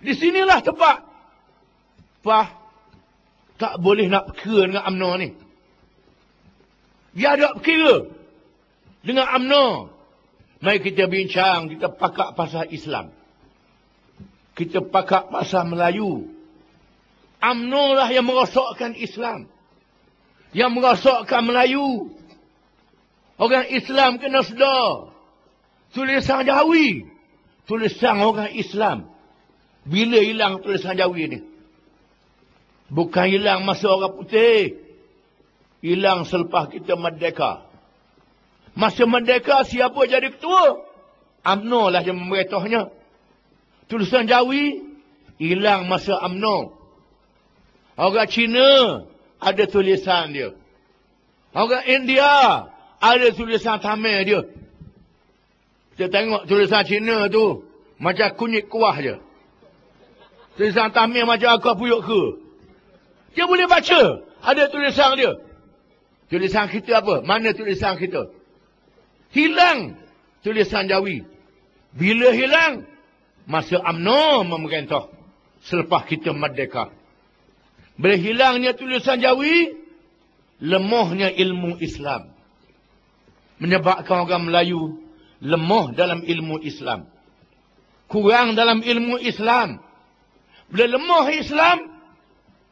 Di sinilah tempat. Pah, tak boleh nak kira dengan UMNO ni. Dia ada kira dengan UMNO. Mari kita bincang, kita pakak pasal Islam. Kita pakak pasal Melayu. UMNO lah yang merosakkan Islam. Yang merosakkan Melayu. Orang Islam kena sedar. Tulisan Jawi. Tulisan orang Islam. Bila hilang tulisan Jawi ni? Bukan hilang masa orang putih. Hilang selepas kita merdeka. Masa merdeka siapa jadi ketua? UMNO lah yang memerintahnya. Tulisan Jawi hilang masa UMNO. Orang Cina ada tulisan dia. Orang India ada tulisan Tamil dia. Kita tengok tulisan Cina tu macam kunyit kuah je. Tulisan Tamil macam akar puyuk ke. Dia boleh baca. Ada tulisan dia. Tulisan kita apa? Mana tulisan kita? Hilang tulisan Jawi. Bila hilang? Masa UMNO memerintah. Selepas kita merdeka. Bila hilangnya tulisan Jawi, lemahnya ilmu Islam. Menyebabkan orang Melayu lemah dalam ilmu Islam. Kurang dalam ilmu Islam. Bila lemah Islam,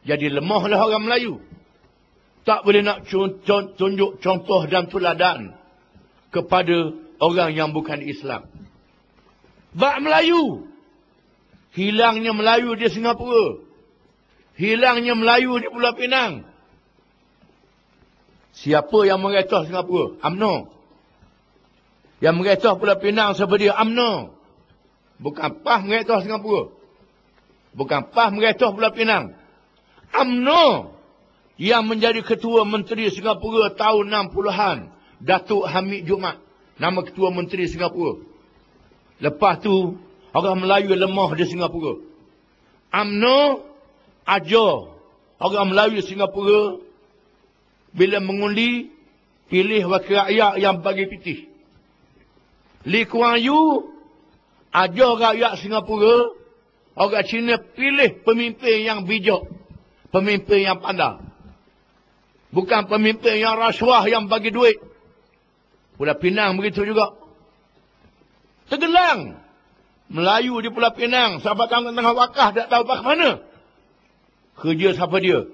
jadi lemahlah orang Melayu. Tak boleh nak tunjuk contoh dan tuladan kepada orang yang bukan Islam. Bak Melayu. Hilangnya Melayu di Singapura. Hilangnya Melayu di Pulau Pinang. Siapa yang meretah Singapura? UMNO. Yang meretah Pulau Pinang dia? UMNO. Bukan PAH meretah Singapura. Bukan PAH mengetah Pulau Pinang. UMNO yang menjadi ketua menteri Singapura tahun 60-an. Datuk Hamid Jumat. Nama ketua menteri Singapura. Lepas tu, orang Melayu lemah di Singapura. UMNO ajar orang Melayu Singapura bila mengundi pilih wakil rakyat yang bagi pitih. Lee Kuan Yew ajar rakyat Singapura Orang Cina pilih pemimpin yang bijak. Pemimpin yang pandai. Bukan pemimpin yang rasuah yang bagi duit. Pulau Pinang begitu juga. Tergelang. Melayu di Pulau Pinang. Sahabat kamu tengah wakah tak tahu ke mana. Kerja siapa dia?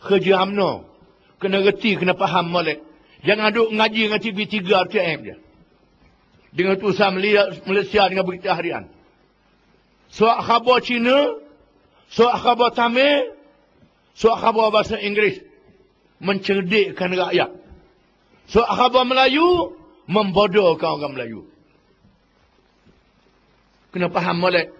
Kerja UMNO. Kena reti, kena faham molek. Jangan duduk ngaji dengan TV3 RTM je. Dengan tulisan Malaysia dengan berita harian. Surat khabar Cina, surat khabar Tamil, surat khabar bahasa Inggeris. Mencerdikkan rakyat. Surat khabar Melayu, membodohkan orang Melayu. Kena faham molek.